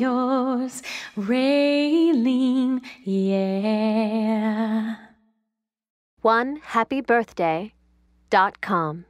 yours, Raylene, yeah. One happy birthday dot com.